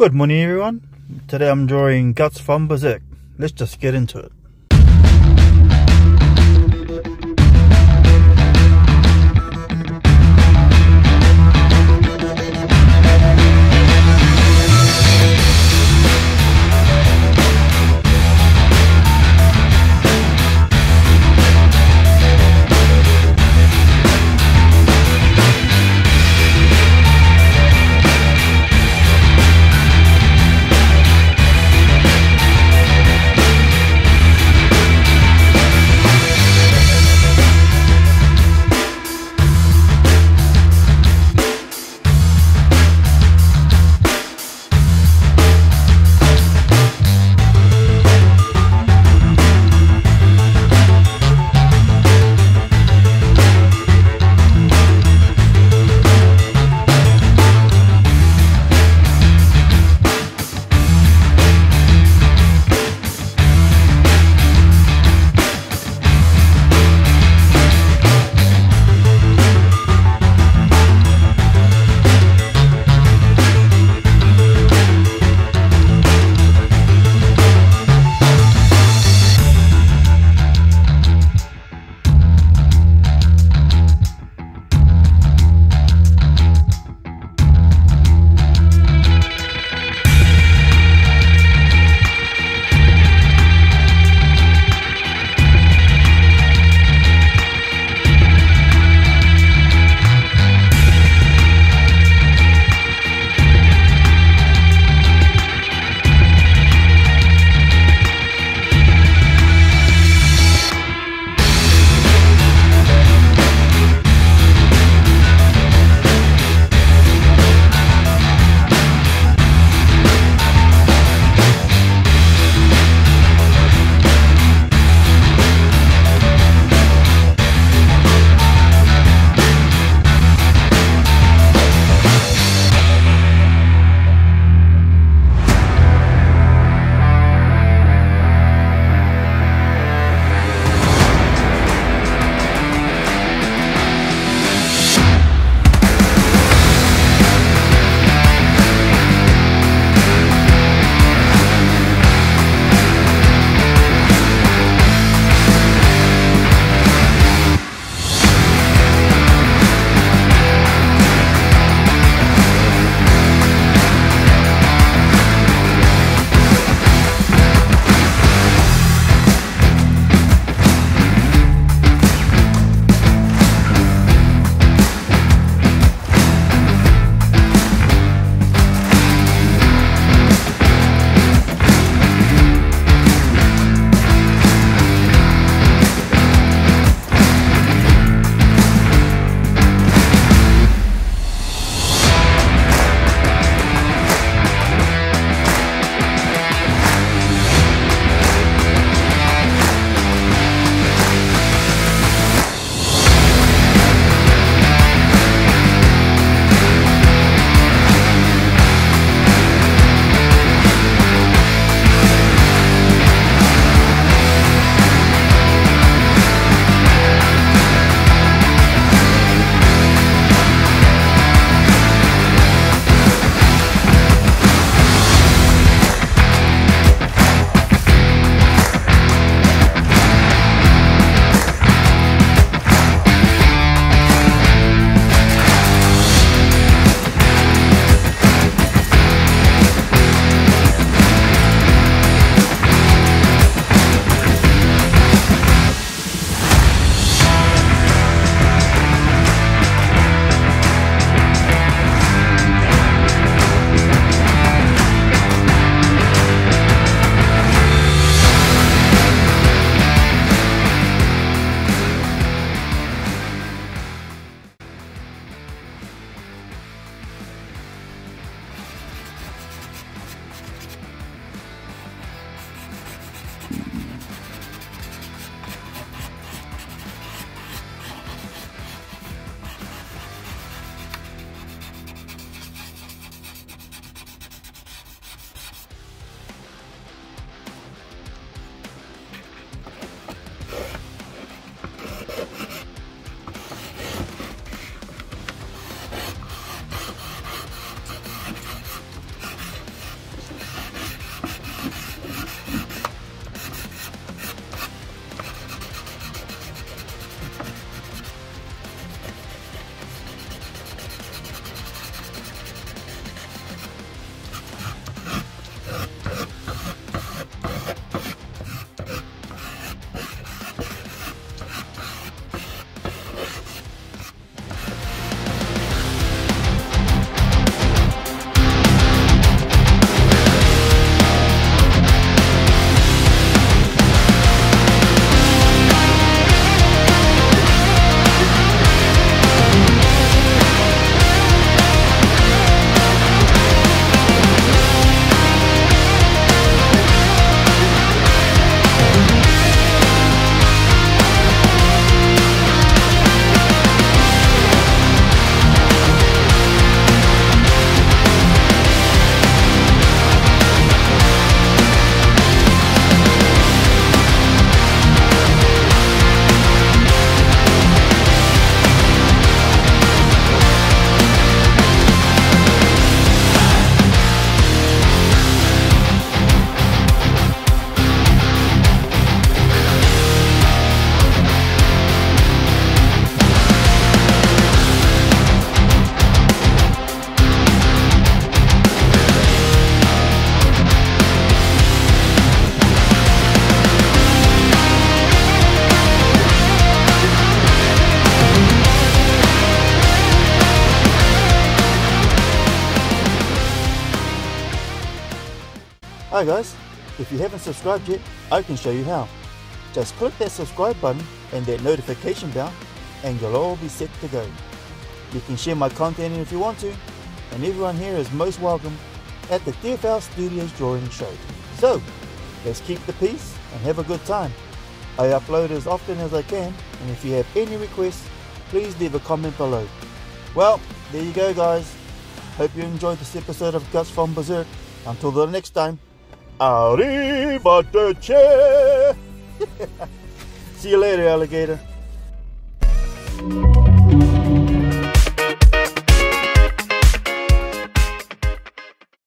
Good morning everyone. Today I'm drawing Guts from Berserk. Let's just get into it. Hi guys, if you haven't subscribed yet, I can show you how. Just click that subscribe button and that notification bell and you'll all be set to go. You can share my content if you want to, and everyone here is most welcome at the DFL Studios Drawing Show. So, let's keep the peace and have a good time. I upload as often as I can, and if you have any requests, please leave a comment below. Well, there you go guys. Hope you enjoyed this episode of Guts from Berserk. Until the next time, arrivederci! See you later, alligator.